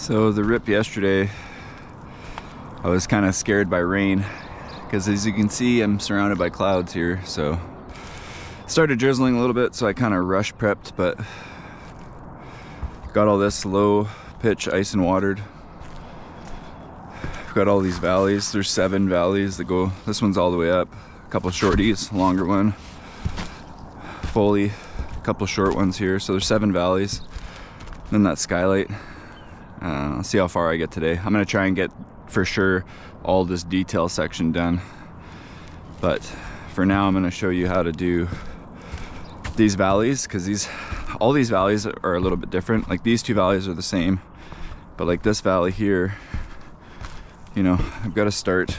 So the rip yesterday, I was kind of scared by rain because as you can see, I'm surrounded by clouds here. So started drizzling a little bit, so I kind of rush prepped, but got all this low pitch ice and watered. I've got all these valleys. There's seven valleys that go. This one's all the way up. A couple shorties, longer one. Fully, a couple short ones here. So there's seven valleys. Then that skylight. Uh, I'll see how far I get today. I'm gonna try and get for sure all this detail section done. But for now, I'm gonna show you how to do these valleys because these, all these valleys are a little bit different. Like these two valleys are the same, but like this valley here, you know, I've got to start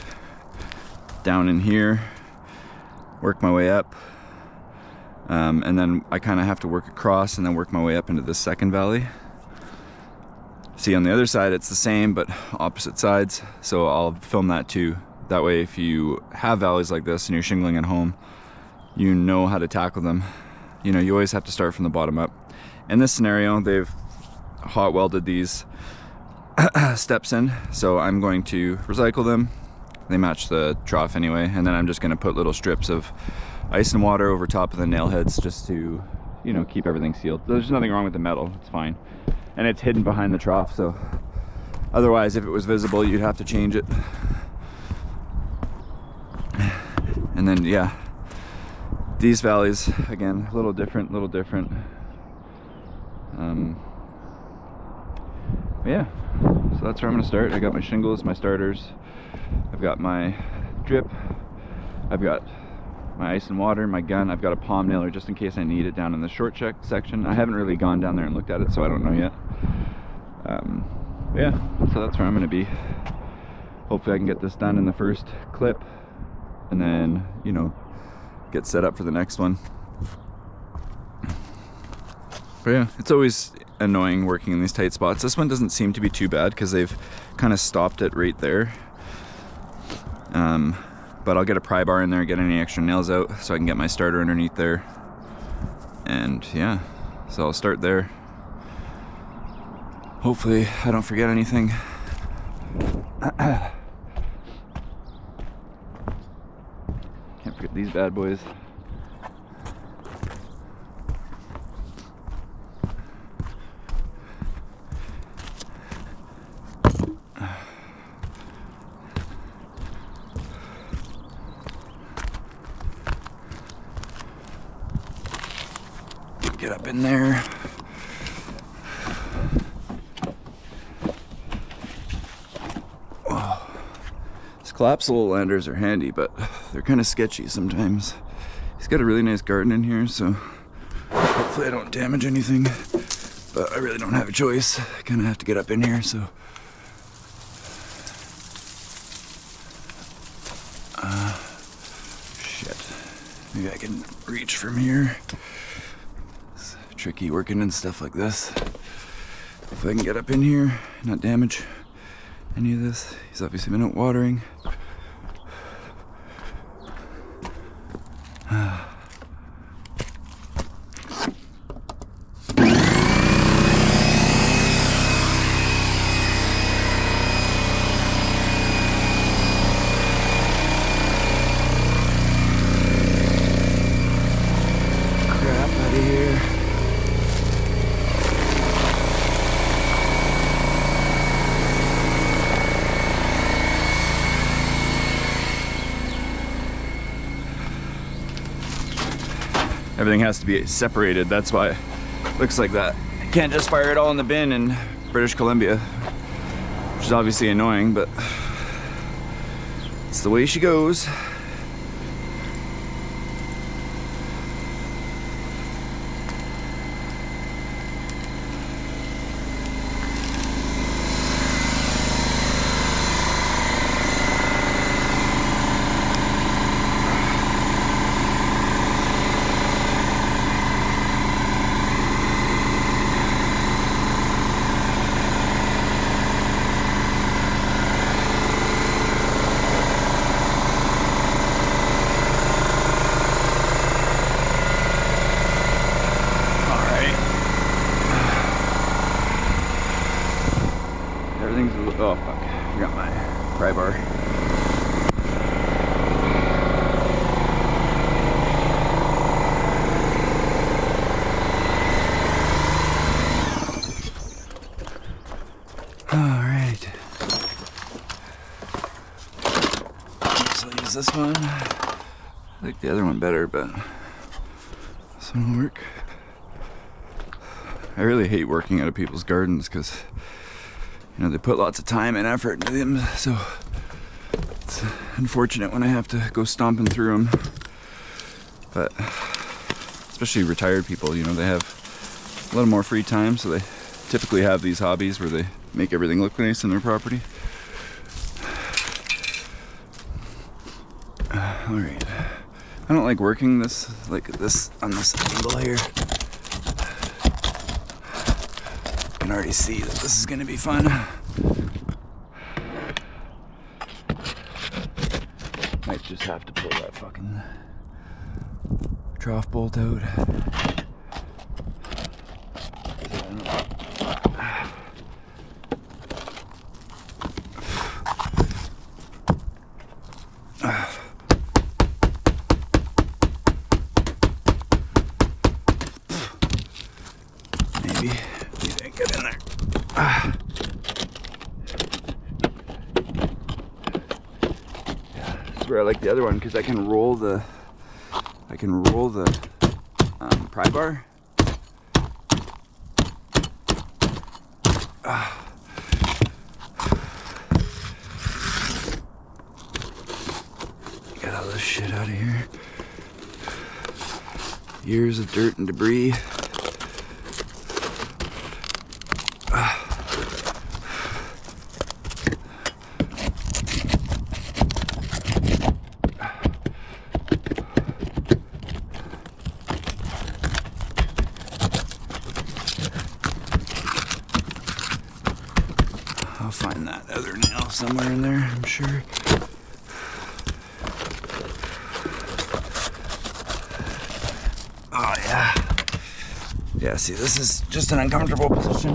down in here, work my way up, um, and then I kind of have to work across and then work my way up into this second valley. See on the other side it's the same but opposite sides so I'll film that too. That way if you have valleys like this and you're shingling at home you know how to tackle them. You know you always have to start from the bottom up. In this scenario they've hot welded these steps in so I'm going to recycle them. They match the trough anyway and then I'm just going to put little strips of ice and water over top of the nail heads just to you know keep everything sealed. There's nothing wrong with the metal. It's fine. And it's hidden behind the trough so otherwise if it was visible you'd have to change it. And then yeah these valleys again a little different a little different. Um, yeah so that's where I'm gonna start. I got my shingles my starters. I've got my drip. I've got my ice and water, my gun. I've got a palm nailer just in case I need it down in the short check section. I haven't really gone down there and looked at it, so I don't know yet. Um, yeah, so that's where I'm going to be. Hopefully I can get this done in the first clip and then, you know, get set up for the next one. But yeah, it's always annoying working in these tight spots. This one doesn't seem to be too bad because they've kind of stopped it right there. Um, but I'll get a pry bar in there, get any extra nails out so I can get my starter underneath there. And yeah, so I'll start there. Hopefully I don't forget anything. Can't forget these bad boys. get up in there. Oh. These collapsible landers are handy, but they're kind of sketchy sometimes. He's got a really nice garden in here, so hopefully I don't damage anything. But I really don't have a choice. I kind of have to get up in here, so. Uh, shit. Maybe I can reach from here It's tricky working and stuff like this. If I can get up in here, not damage any of this. He's obviously been out watering. Everything has to be separated. That's why it looks like that. Can't just fire it all in the bin in British Columbia, which is obviously annoying, but it's the way she goes. All right. I'll use this one. I like the other one better, but this one will work. I really hate working out of people's gardens because, you know, they put lots of time and effort into them, so it's unfortunate when I have to go stomping through them. But especially retired people, you know, they have a little more free time, so they typically have these hobbies where they make everything look nice in their property. All right. I don't like working this like this on this angle here. I can already see that this is gonna be fun. Might just have to pull that fucking trough bolt out. Maybe. Maybe I get in there. Ah. Yeah, this is where I like the other one because I can roll the I can roll the um, pry bar. Ah. Get all this shit out of here. Years of dirt and debris. I'll find that other nail somewhere in there, I'm sure. Oh, yeah. Yeah, see, this is just an uncomfortable position.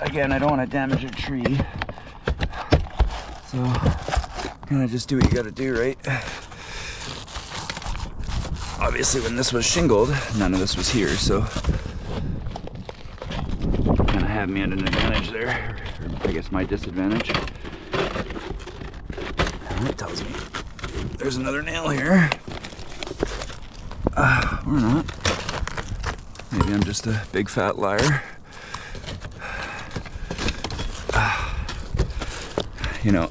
Again, I don't want to damage a tree. So, kind of just do what you gotta do, right? Obviously, when this was shingled, none of this was here, so kind of have me at an advantage there. I guess my disadvantage. That tells me there's another nail here. Or not. Maybe I'm just a big fat liar. You know,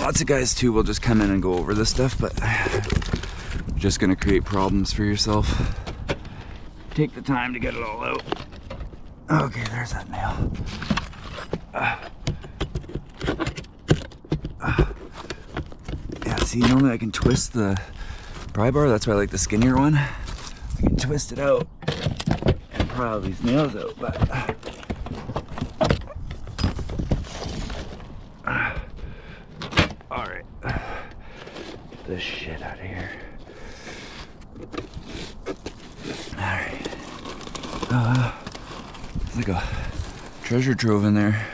lots of guys too will just come in and go over this stuff, but you're just gonna create problems for yourself. Take the time to get it all out. Okay, there's that nail. Uh, uh, yeah, see, normally I can twist the pry bar. That's why I like the skinnier one. Can twist it out and pry all these nails out, but. Uh, all right, this shit out of here. All right. Uh, it's like a treasure trove in there.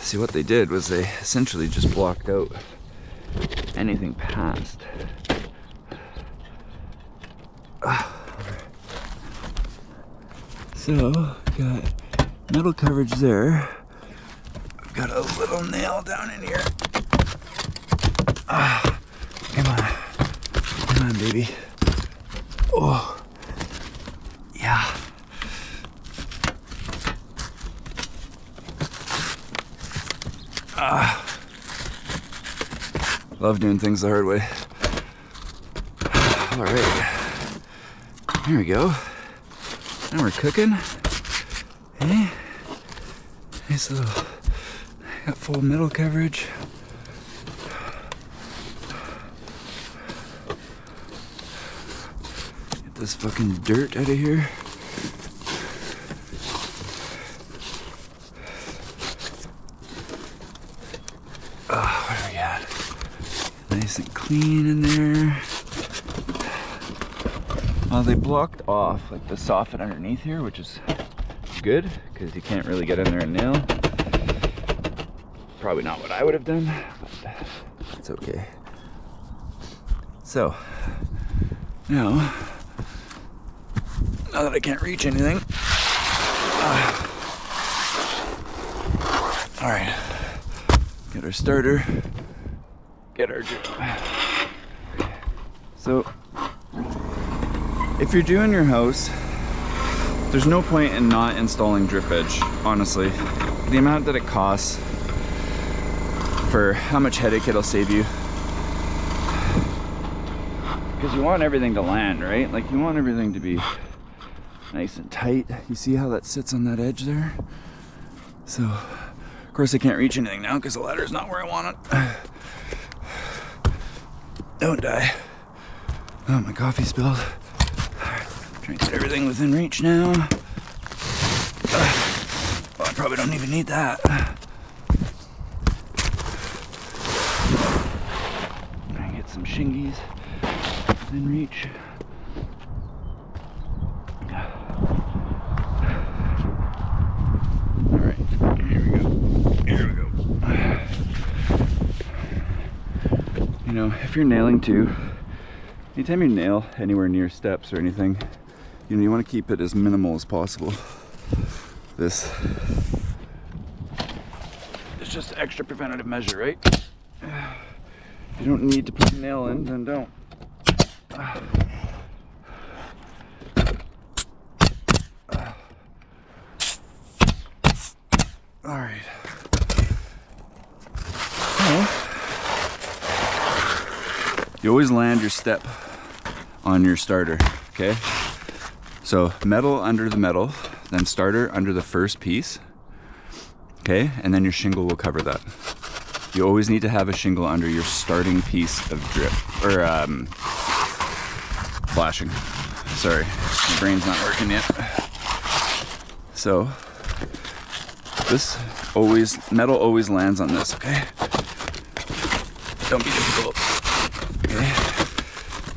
See, what they did was they essentially just blocked out anything past. So, got metal coverage there. I've got a little nail down in here. Ah, come on. Come on, baby. Oh, yeah. Ah. Love doing things the hard way. All right. Here we go. Now we're cooking. Hey, nice little. Got full middle coverage. Get this fucking dirt out of here. Oh, what do we got? Nice and clean in there. They blocked off like the soffit underneath here, which is good because you can't really get in there and nail. Probably not what I would have done, but it's okay. So now, now that I can't reach anything, uh, all right, get our starter, get our So, if you're doing your house, there's no point in not installing drip edge, honestly. The amount that it costs for how much headache it'll save you. Because you want everything to land, right? Like you want everything to be nice and tight. You see how that sits on that edge there? So, of course I can't reach anything now because the ladder's not where I want it. Don't die. Oh, my coffee spilled. Trying to get everything within reach now. Well, I probably don't even need that. Try and get some shingies within reach. All right, here we go. Here we go. You know, if you're nailing too, anytime you nail anywhere near steps or anything, you know, you want to keep it as minimal as possible. This is just extra preventative measure, right? If you don't need to put a nail in, then don't. All right. Well, you always land your step on your starter, okay? So metal under the metal, then starter under the first piece, okay? And then your shingle will cover that. You always need to have a shingle under your starting piece of drip, or um, flashing. Sorry, my brain's not working yet. So, this always, metal always lands on this, okay? Don't be difficult. Okay.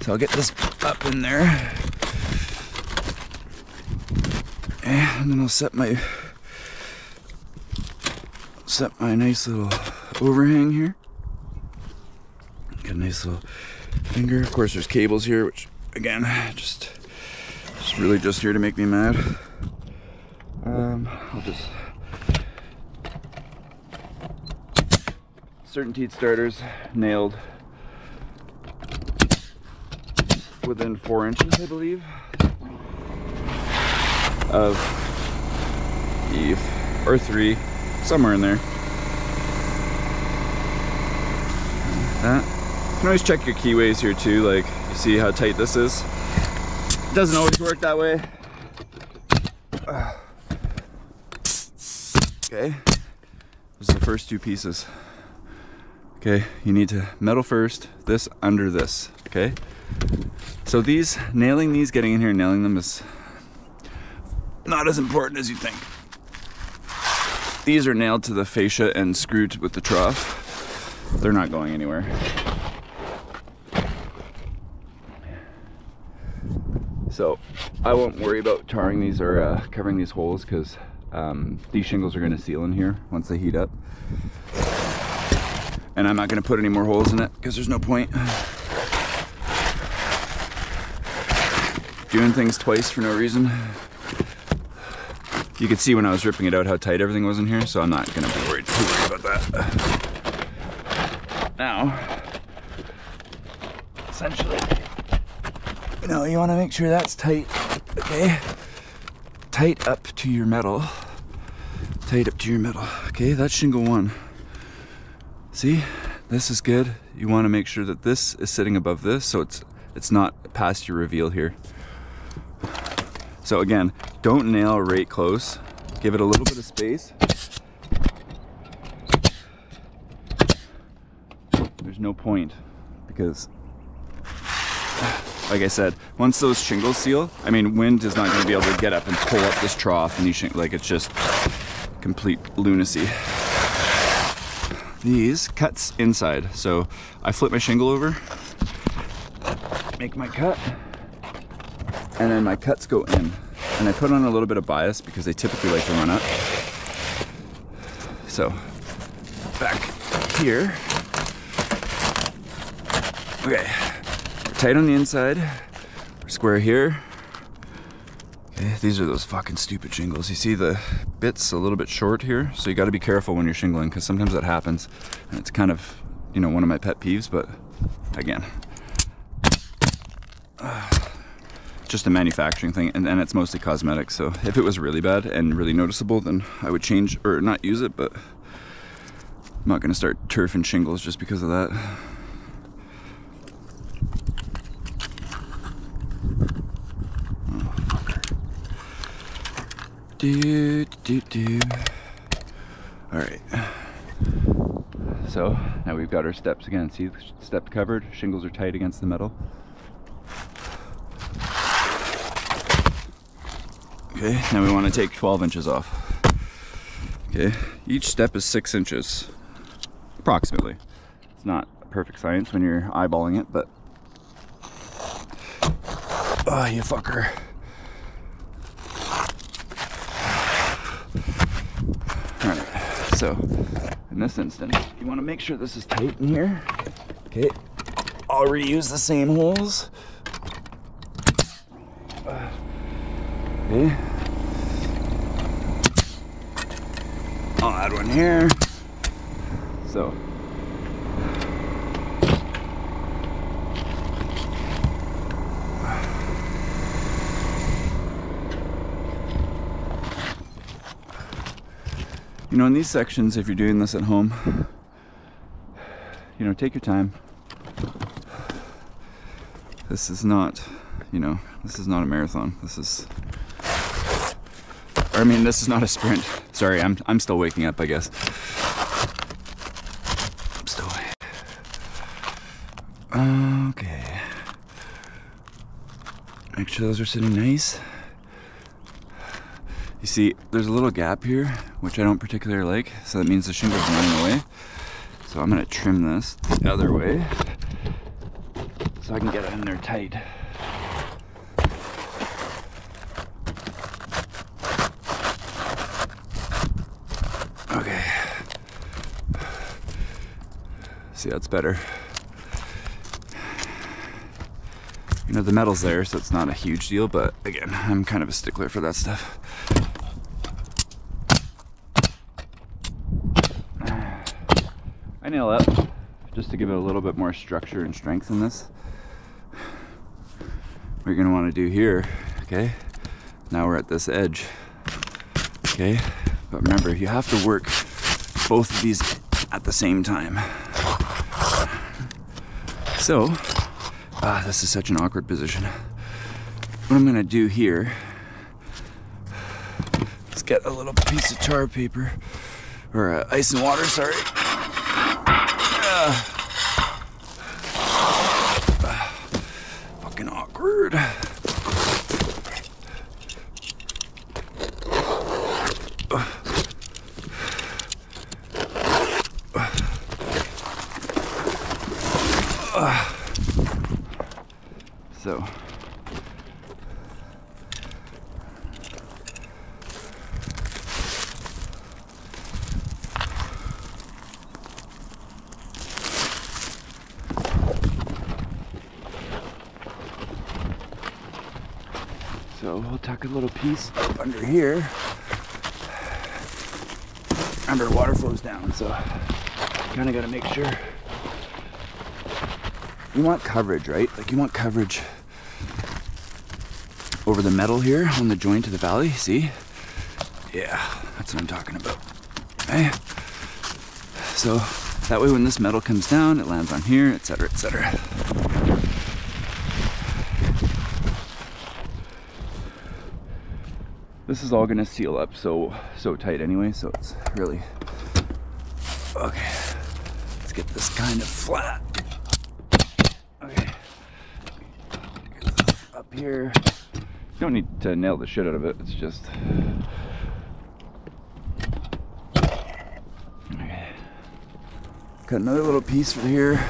So I'll get this up in there. And then I'll set my set my nice little overhang here. Got a nice little finger. Of course there's cables here, which again, just just really just here to make me mad. Um, I'll just certain teeth starters nailed within four inches, I believe, of eave, or three, somewhere in there. That. You can always check your keyways here too, like you see how tight this is. It doesn't always work that way. Okay, those are the first two pieces. Okay, you need to metal first, this under this, okay? So these, nailing these, getting in here nailing them is not as important as you think. These are nailed to the fascia and screwed with the trough. They're not going anywhere. So I won't worry about tarring these or uh, covering these holes because um, these shingles are going to seal in here once they heat up. And I'm not going to put any more holes in it because there's no point. Doing things twice for no reason. You could see when I was ripping it out how tight everything was in here, so I'm not to be worried, too worried about that. Now, essentially, you know, you want to make sure that's tight, okay? Tight up to your metal. Tight up to your metal. Okay, that's shingle one. See, this is good. You want to make sure that this is sitting above this, so it's it's not past your reveal here. So again, don't nail right close. Give it a little bit of space. There's no point because like I said, once those shingles seal, I mean, wind is not going to be able to get up and pull up this trough and these like it's just complete lunacy. These cuts inside, so I flip my shingle over, make my cut, and then my cuts go in. And I put on a little bit of bias because they typically like to run up. So, back here. Okay, tight on the inside, square here. Okay, these are those fucking stupid shingles. You see the bit's a little bit short here, so you gotta be careful when you're shingling because sometimes that happens. And it's kind of, you know, one of my pet peeves, but again, just a manufacturing thing, and, and it's mostly cosmetic. So if it was really bad and really noticeable, then I would change or not use it. But I'm not gonna start turf and shingles just because of that. Do do do. All right. So now we've got our steps again. See, step covered. Shingles are tight against the metal. Okay, now we want to take 12 inches off. Okay, each step is six inches, approximately. It's not a perfect science when you're eyeballing it, but. Oh, you fucker. Alright, so in this instance, you want to make sure this is tight in here. Okay, I'll reuse the same holes. Ah, okay. One here. So. You know, in these sections, if you're doing this at home, you know, take your time. This is not, you know, this is not a marathon. This is I mean, this is not a sprint. Sorry, I'm, I'm still waking up, I guess. I'm still. Okay. Make sure those are sitting nice. You see, there's a little gap here, which I don't particularly like, so that means the shingle's running away. So I'm gonna trim this the other way so I can get it in there tight. See, that's better. You know, the metal's there, so it's not a huge deal, but again, I'm kind of a stickler for that stuff. I nail up just to give it a little bit more structure and strength in this. What you're gonna wanna do here, okay? Now we're at this edge, okay? But remember, you have to work both of these at the same time. So, ah, this is such an awkward position. What I'm gonna do here is get a little piece of tar paper, or uh, ice and water, sorry. Uh, fucking awkward. So. So we'll tuck a little piece up under here. Under water flows down, so kind of got to make sure you want coverage, right? Like you want coverage over the metal here on the joint of the valley. See? Yeah, that's what I'm talking about. Okay. So that way when this metal comes down, it lands on here, etc., etc. This is all gonna seal up so so tight anyway, so it's really okay. Let's get this kind of flat. Okay. Up here. You don't need to nail the shit out of it. It's just. Okay. Got another little piece for here.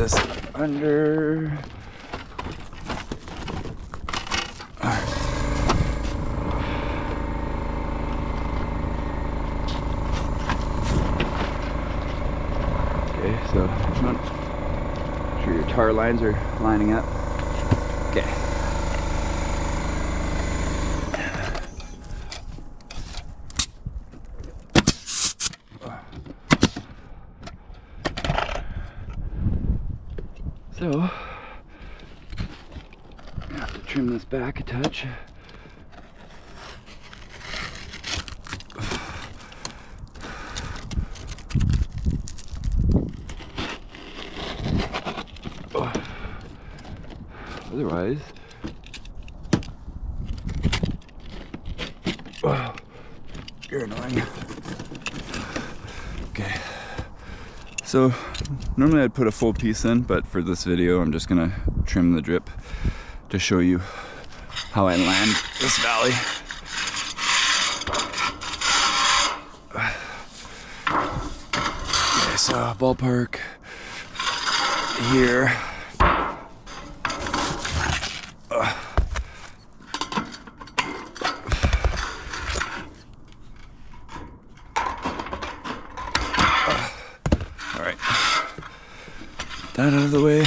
This under. Okay, so I'm not sure your tar lines are lining up. Okay. So, I have to trim this back a touch. Otherwise, oh, you're annoying. Okay. So normally I'd put a full piece in, but for this video I'm just gonna trim the drip to show you how I land this valley. Okay, so ballpark here. All right, that out of the way.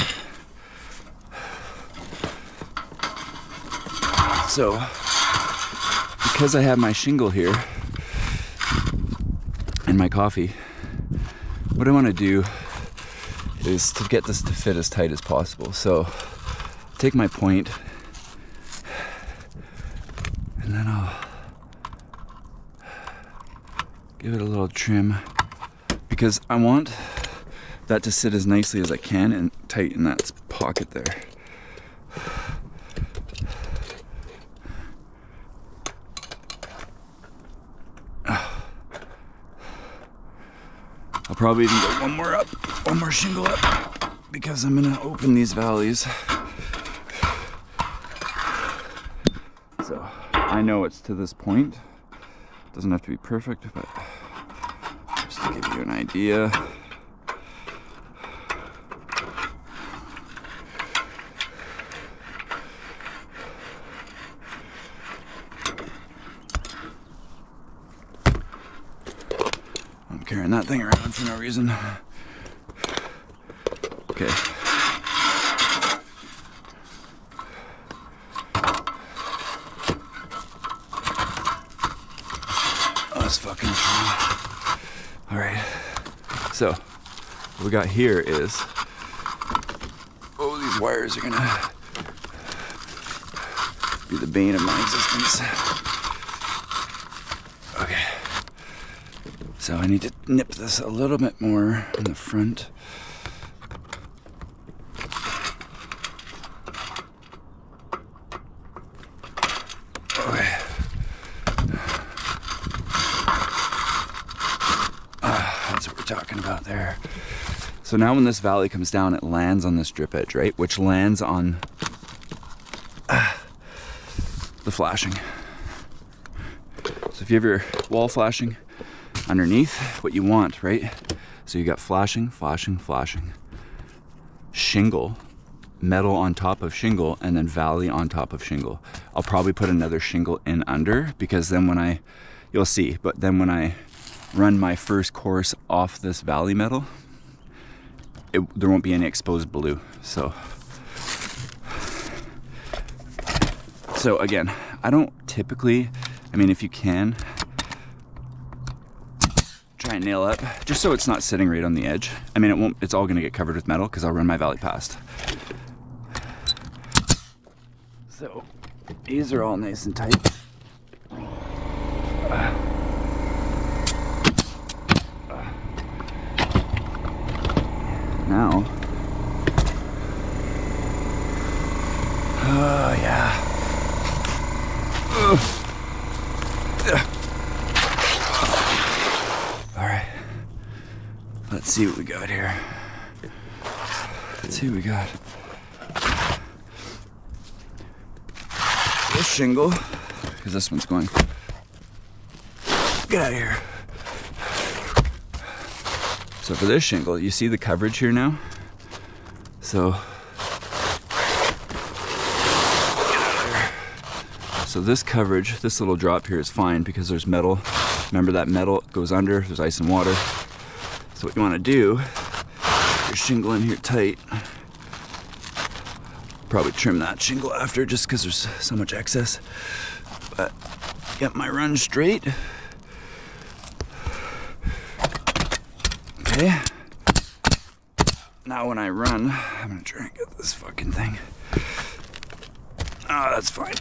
So, because I have my shingle here and my coffee, what I want to do is to get this to fit as tight as possible. So, take my point and then I'll give it a little trim because I want that to sit as nicely as I can and tight in that pocket there. I'll probably even go one more up, one more shingle up because I'm gonna open these valleys. So I know it's to this point. Doesn't have to be perfect, but just to give you an idea. I'm carrying that thing for no reason. Okay. Oh, fucking. All right. So, what we got here is, oh, these wires are gonna be the bane of my existence. So I need to nip this a little bit more in the front. Okay. Ah, that's what we're talking about there. So now when this valley comes down, it lands on this drip edge, right? Which lands on ah, the flashing. So if you have your wall flashing underneath, what you want, right? So you got flashing, flashing, flashing, shingle, metal on top of shingle, and then valley on top of shingle. I'll probably put another shingle in under because then when I, you'll see, but then when I run my first course off this valley metal, it, there won't be any exposed blue. So, so again, I don't typically, I mean, if you can, and nail up just so it's not sitting right on the edge. I mean, it won't, it's all gonna get covered with metal because I'll run my valley past. So these are all nice and tight. Now, oh yeah. All right. Let's see what we got here. Let's see what we got. This shingle, because this one's going. Get out of here. So for this shingle, you see the coverage here now? So So this coverage, this little drop here is fine because there's metal. Remember that metal goes under, there's ice and water. So what you wanna do, your shingle in here tight. Probably trim that shingle after just because there's so much excess. But get my run straight. Okay. Now when I run, I'm gonna try and get this fucking thing. Oh, that's fine.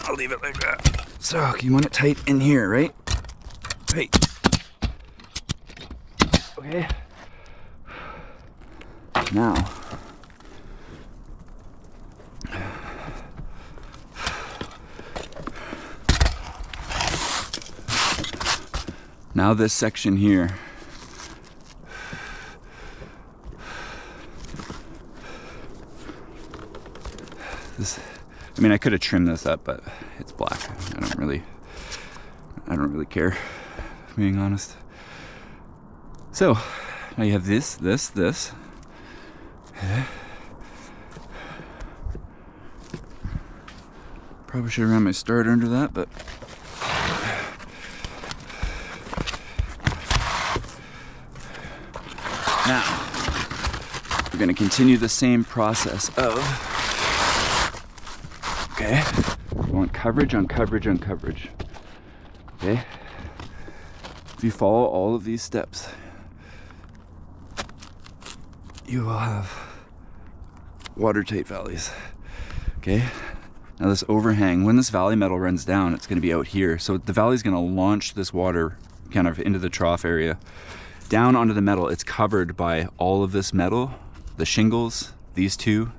I'll leave it like that. So you want it tight in here, right? Right. Okay. Now. Now this section here. This I mean, I could have trimmed this up, but it's black. I don't really, I don't really care, being honest. So, now you have this, this, this. Probably should have ran my starter under that, but now we're going to continue the same process of Okay. we want coverage on coverage on coverage. Okay. If you follow all of these steps, you will have watertight valleys. Okay. Now this overhang, when this valley metal runs down, it's going to be out here. So the valley is going to launch this water kind of into the trough area. Down onto the metal, it's covered by all of this metal, the shingles, these two.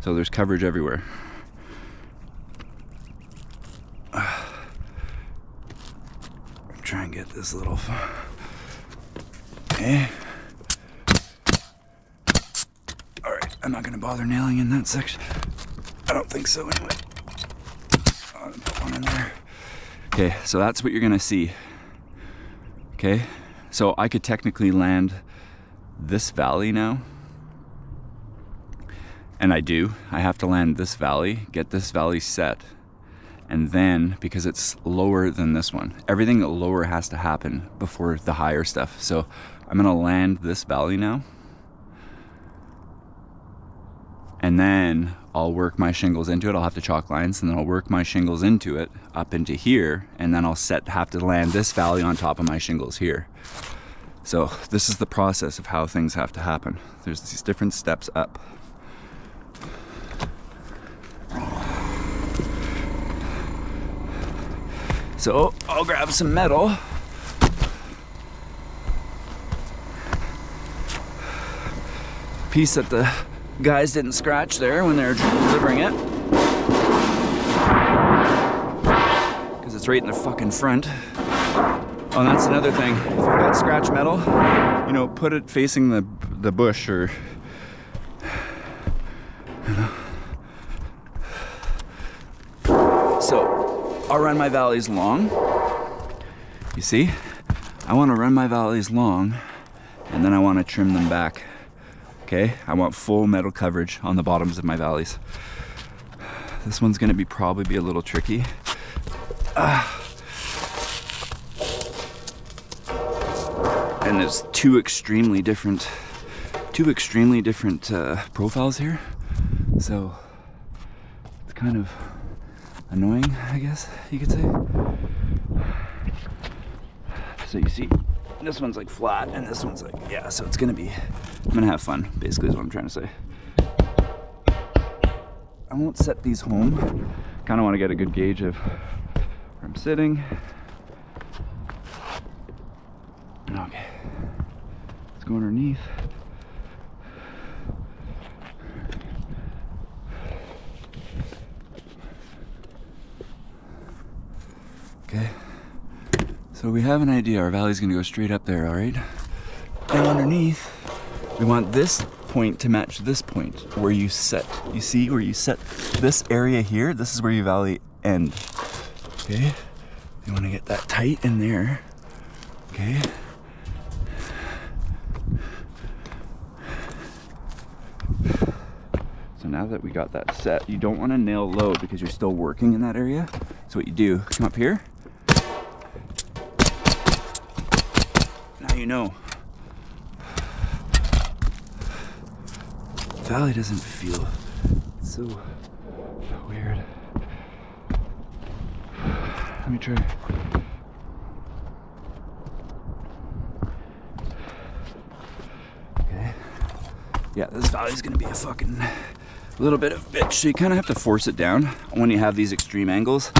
So there's coverage everywhere. try and get this little. Okay. Eh? All right, I'm not gonna bother nailing in that section. I don't think so anyway. One in there. Okay, so that's what you're gonna see. Okay, so I could technically land this valley now. And I do. I have to land this valley, get this valley set and then because it's lower than this one everything lower has to happen before the higher stuff. So I'm gonna land this valley now. And then I'll work my shingles into it. I'll have to chalk lines and then I'll work my shingles into it up into here and then I'll set have to land this valley on top of my shingles here. So this is the process of how things have to happen. There's these different steps up So I'll grab some metal. Piece that the guys didn't scratch there when they were delivering it. Because it's right in the fucking front. Oh, that's another thing. If you've got scratch metal, you know, put it facing the the bush or you know. I'll run my valleys long. You see? I want to run my valleys long and then I want to trim them back. Okay? I want full metal coverage on the bottoms of my valleys. This one's to be probably be a little tricky. Ah. And there's two extremely different two extremely different uh, profiles here. So it's kind of annoying, I guess you could say. So you see, this one's like flat and this one's like, yeah, so it's gonna be, I'm gonna have fun, basically is what I'm trying to say. I won't set these home. Kind of want to get a good gauge of where I'm sitting. Okay, let's go underneath. Okay. So we have an idea. Our valley's gonna go straight up there, all right? Now underneath, we want this point to match this point where you set. You see where you set this area here? This is where your valley end. Okay? You wanna get that tight in there. Okay? So now that we got that set, you don't want to nail low because you're still working in that area. So what you do, come up here. Now you know. Valley doesn't feel so weird. Let me try. Okay. Yeah, this valley's gonna be a fucking little bit of bitch. So you kind of have to force it down when you have these extreme angles.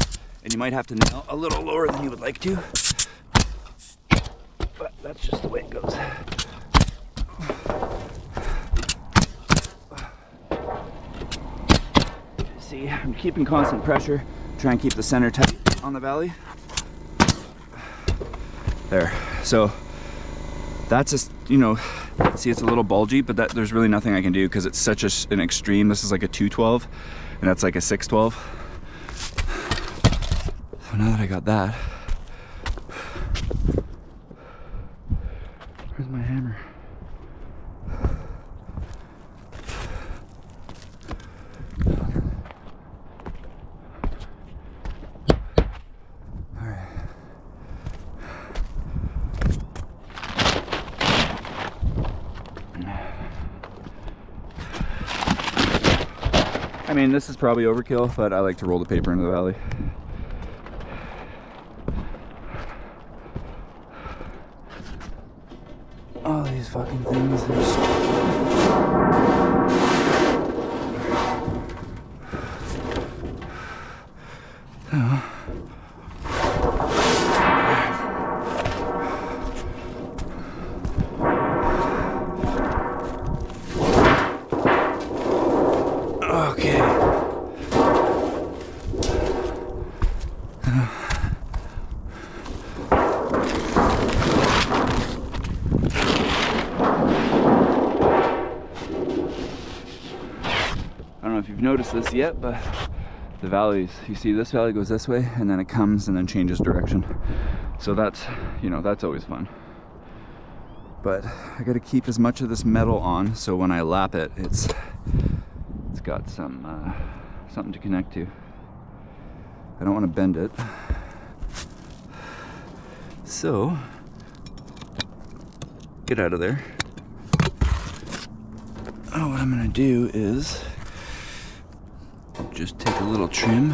And you might have to nail a little lower than you would like to. That's just the way it goes. See, I'm keeping constant pressure. Try and keep the center tight on the valley. There. So that's just, you know, see it's a little bulgy, but that there's really nothing I can do because it's such a, an extreme. This is like a 212 and that's like a 612. So now that I got that, this is probably overkill, but I like to roll the paper into the valley. All these fucking things. Noticed this yet, but the valleys, you see this valley goes this way and then it comes and then changes direction. So that's, you know, that's always fun. But I gotta keep as much of this metal on so when I lap it, it's it's got some uh, something to connect to. I don't want to bend it. So get out of there. Oh, what I'm gonna do is just take a little trim.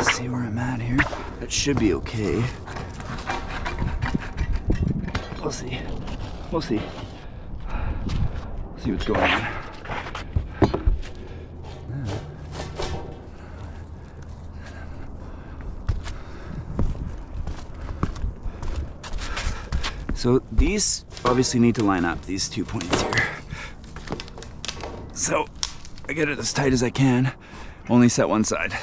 See where I'm at here. That should be okay. We'll see. We'll see. See what's going on. So these obviously need to line up, these two points here. So I get it as tight as I can. Only set one side.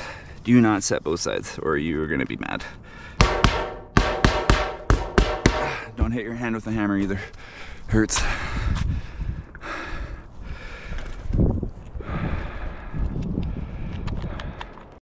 Do not set both sides or you're gonna be mad. Don't hit your hand with the hammer either. Hurts.